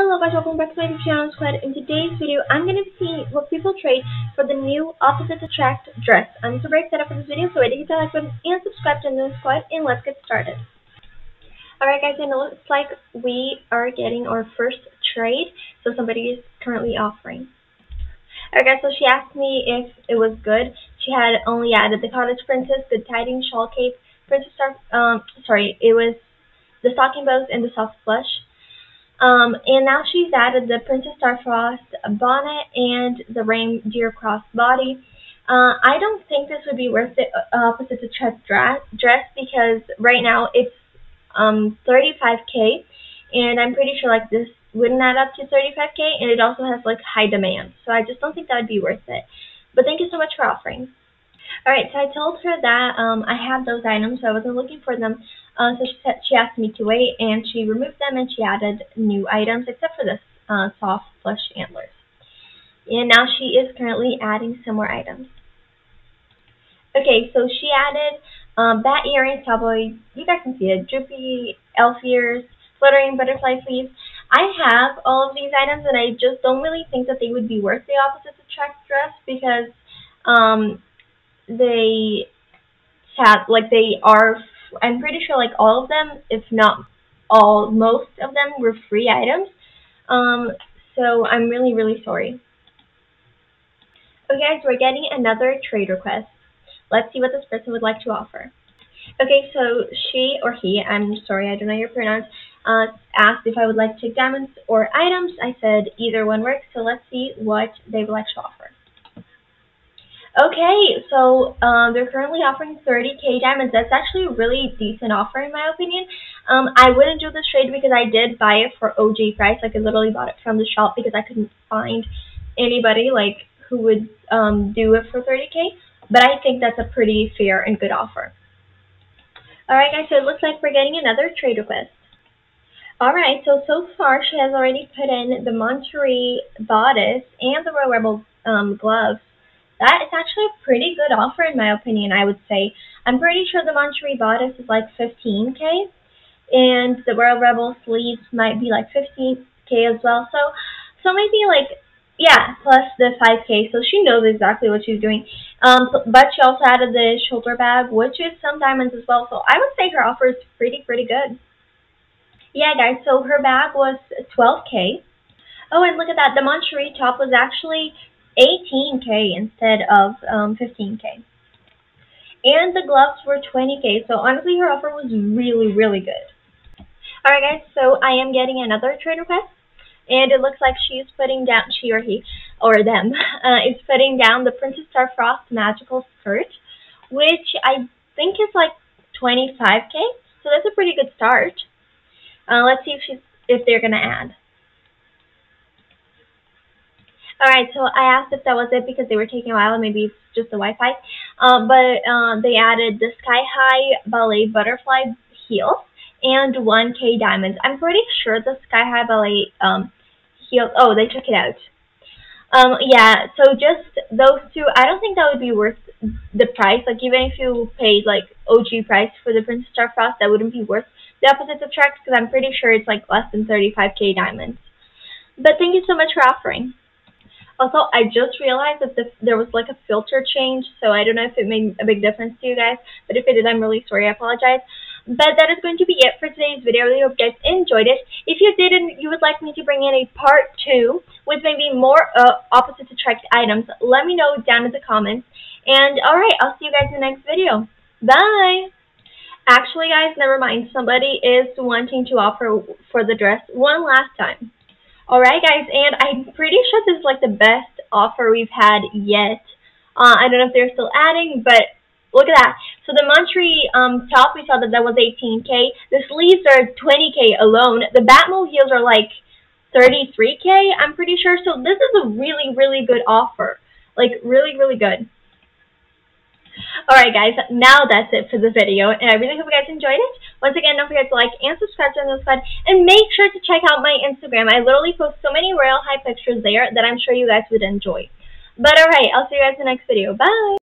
Hello guys, welcome back to my YouTube channel Squad. In today's video, I'm going to seeing what people trade for the new Opposites Attract dress. I'm super excited for this video, so ready to hit that like button and subscribe to the squad, and let's get started. Alright guys, it looks like we are getting our first trade, so somebody is currently offering. Alright guys, so she asked me if it was good. She had only added the Cottage Princess, the Tidings Shawl Cape, Princess Star, um, sorry, it was the Stocking Bows and the Soft Flush. Um, and now she's added the Princess Starfrost bonnet and the Reindeer Cross body. Uh, I don't think this would be worth it uh, opposite the dress, dress because right now it's um, 35k, and I'm pretty sure like this wouldn't add up to 35k, and it also has like high demand. So I just don't think that would be worth it. But thank you so much for offering. Alright, so I told her that um, I had those items, so I wasn't looking for them. Uh, so she, said, she asked me to wait, and she removed them, and she added new items, except for this uh, soft flush antlers. And now she is currently adding some more items. Okay, so she added um, bat earrings, cowboy, you guys can see it, droopy elf ears, fluttering butterfly sleeves. I have all of these items, and I just don't really think that they would be worth the opposite attract dress because um, they have like they are I'm pretty sure like all of them, if not all, most of them were free items. Um, so I'm really, really sorry. Okay, guys, we're getting another trade request. Let's see what this person would like to offer. Okay, so she or he, I'm sorry, I don't know your pronouns, uh, asked if I would like to take diamonds or items. I said either one works, so let's see what they would like to offer. Okay, so um, they're currently offering 30k diamonds. That's actually a really decent offer in my opinion. Um, I wouldn't do this trade because I did buy it for OG price. Like I literally bought it from the shop because I couldn't find anybody like who would um, do it for 30k. But I think that's a pretty fair and good offer. Alright guys, so it looks like we're getting another trade request. Alright, so so far she has already put in the Monterey bodice and the Royal Rebel um, gloves that is actually a pretty good offer in my opinion, I would say. I'm pretty sure the Monterey bodice is like 15k, and the Royal Rebel sleeves might be like 15k as well. So, so maybe like yeah, plus the 5k. So she knows exactly what she's doing. Um, but she also added the shoulder bag, which is some diamonds as well. So I would say her offer is pretty pretty good. Yeah, guys. So her bag was 12k. Oh, and look at that. The Monterey top was actually 18k instead of um, 15k. And the gloves were 20k, so honestly her offer was really, really good. Alright guys, so I am getting another trade request. And it looks like she's putting down, she or he, or them, uh, is putting down the Princess Starfrost magical skirt, which I think is like 25k, so that's a pretty good start. Uh, let's see if she's if they're gonna add. Alright, so I asked if that was it because they were taking a while, and maybe it's just the Wi-Fi. Um, but um, they added the Sky High Ballet Butterfly heels and 1K diamonds. I'm pretty sure the Sky High Ballet um, heels, oh, they took it out. Um, yeah, so just those two, I don't think that would be worth the price. Like, even if you paid, like, OG price for the Princess Starfrost, that wouldn't be worth the opposite of attract because I'm pretty sure it's, like, less than 35k diamonds. But thank you so much for offering. Also, I just realized that the, there was like a filter change, so I don't know if it made a big difference to you guys, but if it did, I'm really sorry. I apologize. But that is going to be it for today's video. I hope you guys enjoyed it. If you did and you would like me to bring in a part two with maybe more uh, opposite attract items, let me know down in the comments. And alright, I'll see you guys in the next video. Bye! Actually, guys, never mind. Somebody is wanting to offer for the dress one last time. Alright guys, and I'm pretty sure this is like the best offer we've had yet. Uh, I don't know if they're still adding, but look at that. So the Montre um, top, we saw that that was 18k. The sleeves are 20k alone. The Batmobile heels are like 33k, I'm pretty sure. So this is a really, really good offer. Like, really, really good. Alright guys, now that's it for the video, and I really hope you guys enjoyed it. Once again, don't forget to like and subscribe to the squad, and make sure to check out my Instagram. I literally post so many Royale High pictures there that I'm sure you guys would enjoy. But alright, I'll see you guys in the next video. Bye!